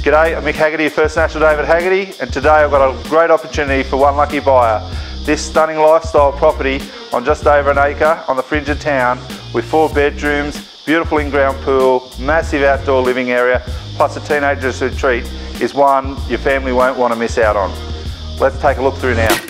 G'day, I'm Mick Haggerty, First National David Haggerty, and today I've got a great opportunity for one lucky buyer. This stunning lifestyle property on just over an acre on the fringe of town with four bedrooms, beautiful in-ground pool, massive outdoor living area, plus a teenager's retreat is one your family won't want to miss out on. Let's take a look through now.